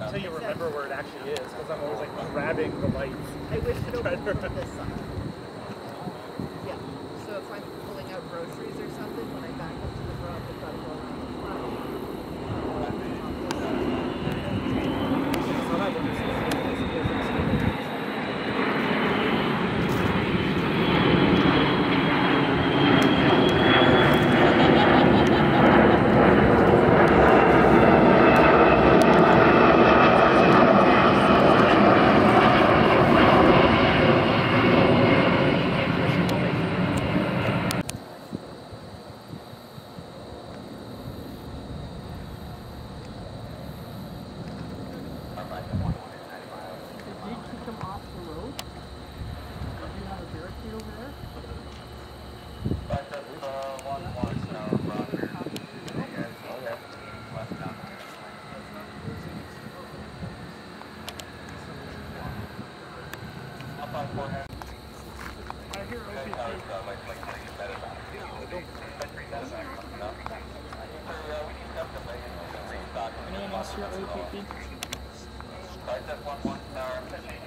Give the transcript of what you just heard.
Until you remember where it actually is, because I'm always like grabbing the lights. I wish it opened from this side. Anyone else here OPP? One, one, uh, fishing,